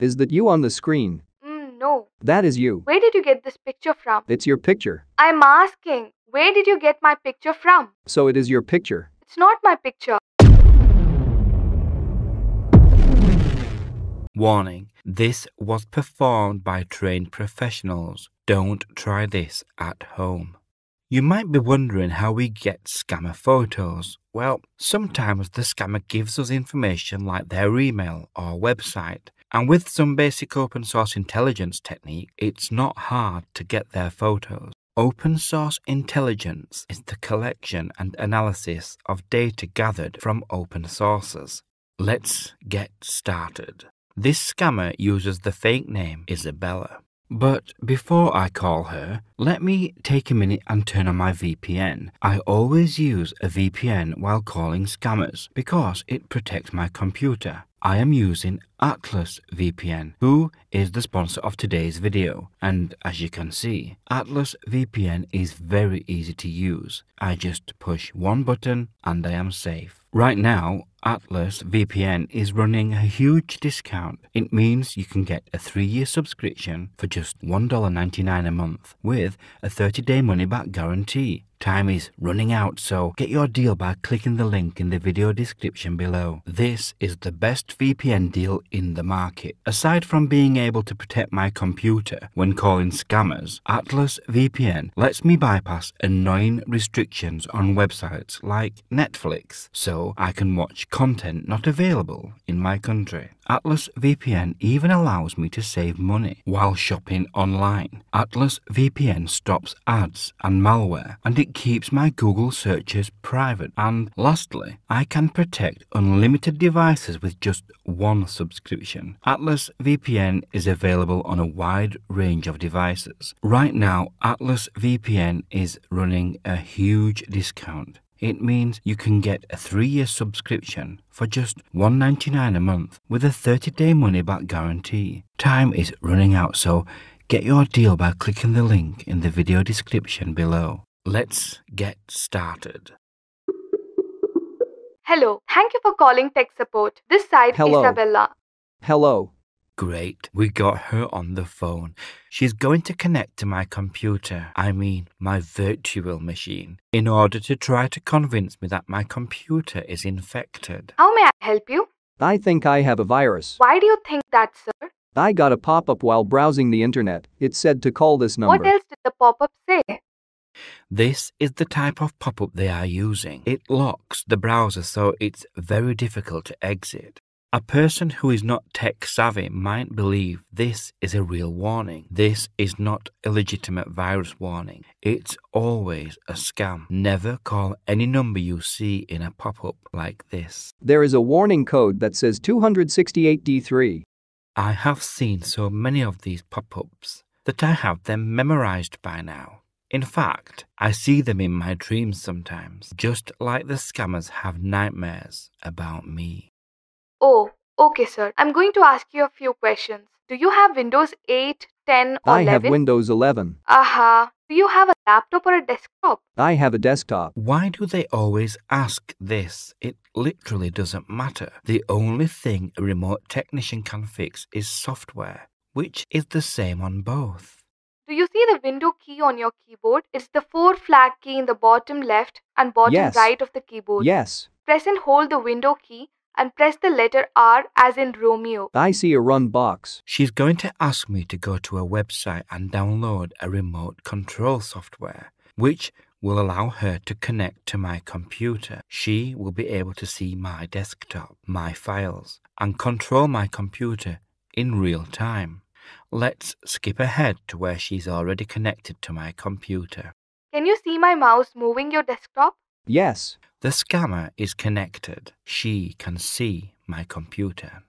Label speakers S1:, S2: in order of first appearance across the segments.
S1: Is that you on the screen?
S2: Mm, no.
S1: That is you.
S2: Where did you get this picture from?
S1: It's your picture.
S2: I'm asking, where did you get my picture from?
S1: So it is your picture.
S2: It's not my picture.
S3: Warning this was performed by trained professionals. Don't try this at home. You might be wondering how we get scammer photos. Well, sometimes the scammer gives us information like their email or website, and with some basic open source intelligence technique, it's not hard to get their photos. Open source intelligence is the collection and analysis of data gathered from open sources. Let's get started. This scammer uses the fake name Isabella. But before I call her, let me take a minute and turn on my VPN. I always use a VPN while calling scammers because it protects my computer. I am using Atlas VPN, who is the sponsor of today's video. And as you can see, Atlas VPN is very easy to use. I just push one button and I am safe. Right now, Atlas VPN is running a huge discount. It means you can get a three year subscription for just $1.99 a month with a 30 day money back guarantee. Time is running out, so get your deal by clicking the link in the video description below. This is the best VPN deal in the market. Aside from being able to protect my computer when calling scammers, Atlas VPN lets me bypass annoying restrictions on websites like Netflix, so I can watch content not available in my country. Atlas VPN even allows me to save money while shopping online. Atlas VPN stops ads and malware and it keeps my Google searches private. And lastly, I can protect unlimited devices with just one subscription. Atlas VPN is available on a wide range of devices. Right now, Atlas VPN is running a huge discount. It means you can get a three year subscription for just $1.99 a month with a 30 day money back guarantee. Time is running out, so get your deal by clicking the link in the video description below. Let's get started.
S2: Hello, thank you for calling tech support. This side
S1: Hello.
S2: Isabella.
S1: Hello.
S3: Great, we got her on the phone. She's going to connect to my computer, I mean my virtual machine, in order to try to convince me that my computer is infected.
S2: How may I help you?
S1: I think I have a virus.
S2: Why do you think that, sir?
S1: I got a pop up while browsing the internet. It said to call this number.
S2: What else did the pop up say?
S3: This is the type of pop up they are using. It locks the browser so it's very difficult to exit. A person who is not tech savvy might believe this is a real warning. This is not a legitimate virus warning. It's always a scam. Never call any number you see in a pop up like this.
S1: There is a warning code that says 268D3.
S3: I have seen so many of these pop ups that I have them memorized by now. In fact, I see them in my dreams sometimes, just like the scammers have nightmares about me.
S2: Okay, sir. I'm going to ask you a few questions. Do you have Windows 8, 10, or
S1: I
S2: 11?
S1: have Windows 11.
S2: Aha. Do you have a laptop or a desktop?
S1: I have a desktop.
S3: Why do they always ask this? It literally doesn't matter. The only thing a remote technician can fix is software, which is the same on both.
S2: Do you see the window key on your keyboard? It's the four flag key in the bottom left and bottom
S1: Yes.
S2: right of the keyboard.
S1: Yes.
S2: Press and hold the window key and press the letter R as in Romeo.
S1: I see a run box.
S3: She's going to ask me to go to a website and download a remote control software, which will allow her to connect to my computer. She will be able to see my desktop, my files, and control my computer in real time. Let's skip ahead to where she's already connected to my computer.
S2: Can you see my mouse moving your desktop?
S1: Yes.
S3: The scammer is connected. She can see my computer.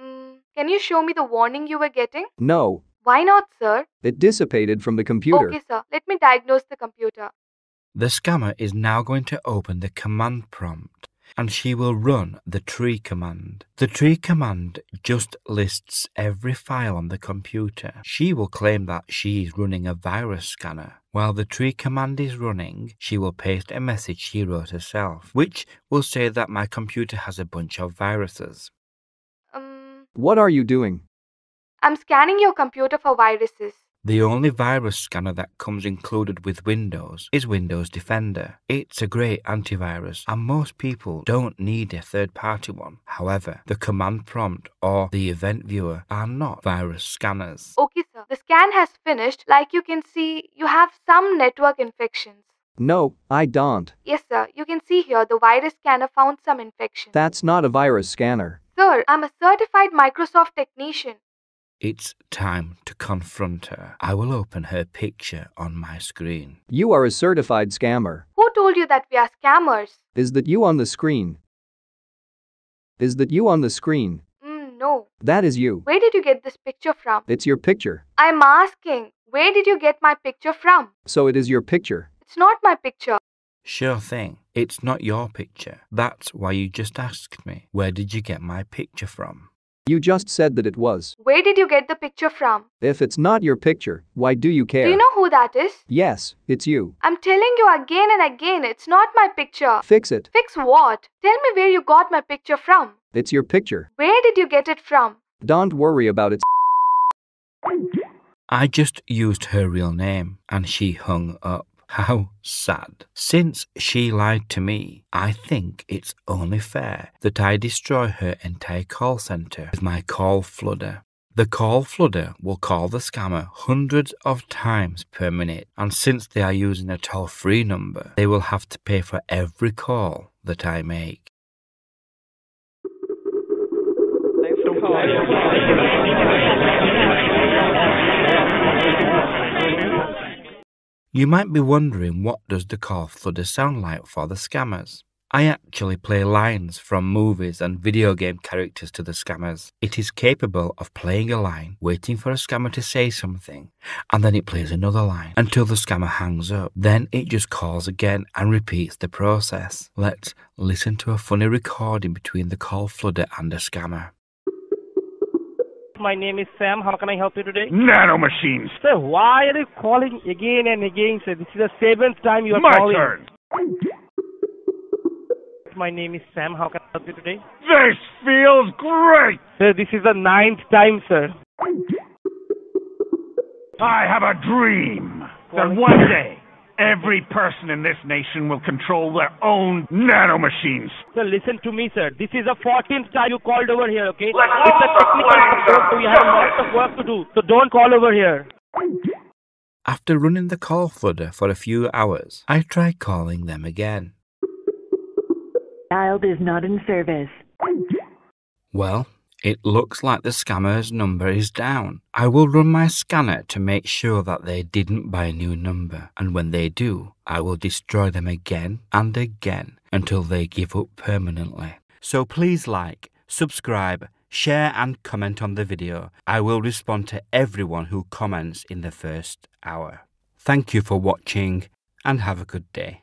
S2: Mm, can you show me the warning you were getting?
S1: No.
S2: Why not, sir?
S1: It dissipated from the computer.
S2: Okay, sir. Let me diagnose the computer.
S3: The scammer is now going to open the command prompt and she will run the tree command. The tree command just lists every file on the computer. She will claim that she is running a virus scanner. While the tree command is running, she will paste a message she wrote herself, which will say that my computer has a bunch of viruses.
S2: Um,
S1: What are you doing?
S2: I'm scanning your computer for viruses.
S3: The only virus scanner that comes included with Windows is Windows Defender. It's a great antivirus and most people don't need a third party one. However, the command prompt or the event viewer are not virus scanners.
S2: Okay, sir. The scan has finished. Like you can see, you have some network infections.
S1: No, I don't.
S2: Yes, sir. You can see here the virus scanner found some infections.
S1: That's not a virus scanner.
S2: Sir, I'm a certified Microsoft technician.
S3: It's time to confront her. I will open her picture on my screen.
S1: You are a certified scammer.
S2: Who told you that we are scammers?
S1: Is that you on the screen? Is that you on the screen?
S2: Mm, no.
S1: That is you.
S2: Where did you get this picture from?
S1: It's your picture.
S2: I'm asking, where did you get my picture from?
S1: So it is your picture.
S2: It's not my picture.
S3: Sure thing. It's not your picture. That's why you just asked me. Where did you get my picture from?
S1: You just said that it was.
S2: Where did you get the picture from?
S1: If it's not your picture, why do you care?
S2: Do you know who that is?
S1: Yes, it's you.
S2: I'm telling you again and again, it's not my picture.
S1: Fix it.
S2: Fix what? Tell me where you got my picture from.
S1: It's your picture.
S2: Where did you get it from?
S1: Don't worry about it.
S3: I just used her real name and she hung up. How sad. Since she lied to me, I think it's only fair that I destroy her entire call center with my call flooder. The call flooder will call the scammer hundreds of times per minute, and since they are using a toll free number, they will have to pay for every call that I make. You might be wondering what does the call flooder sound like for the scammers? I actually play lines from movies and video game characters to the scammers. It is capable of playing a line, waiting for a scammer to say something, and then it plays another line until the scammer hangs up. Then it just calls again and repeats the process. Let's listen to a funny recording between the call flooder and a scammer.
S4: My name is Sam. How can I help you today?
S5: Nanomachines.
S4: Sir, why are you calling again and again, sir? This is the seventh time you are
S5: My
S4: calling.
S5: turn.
S4: My name is Sam. How can I help you today?
S5: This feels great.
S4: Sir, this is the ninth time, sir.
S5: I have a dream that one day every person in this nation will control their own nanomachines.
S4: Sir, listen to me, sir. This is the 14th time you called over here, okay?
S5: Let's
S4: it's a
S5: the
S4: oh,
S5: technical
S4: support, so we have lots of work to do. So don't call over here.
S3: After running the call flooder for a few hours, I try calling them again.
S6: Dialed is not in service.
S3: Well, it looks like the scammer's number is down. I will run my scanner to make sure that they didn't buy a new number, and when they do, I will destroy them again and again until they give up permanently. So please like, subscribe, share and comment on the video. I will respond to everyone who comments in the first hour. Thank you for watching and have a good day.